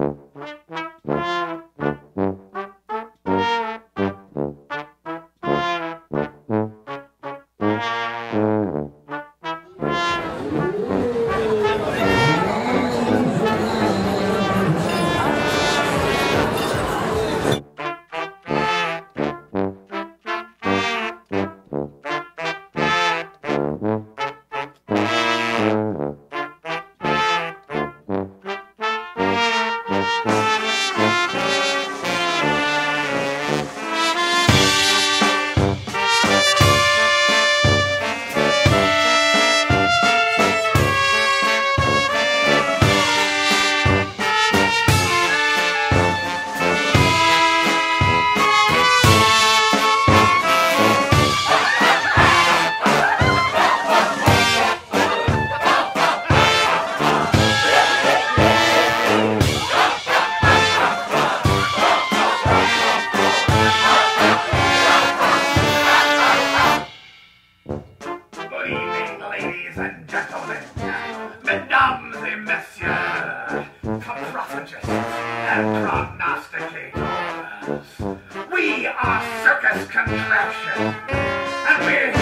Mm-hmm. ladies and gentlemen, mesdames et messieurs, prophetess and prognosticators, we are circus contraption, and we're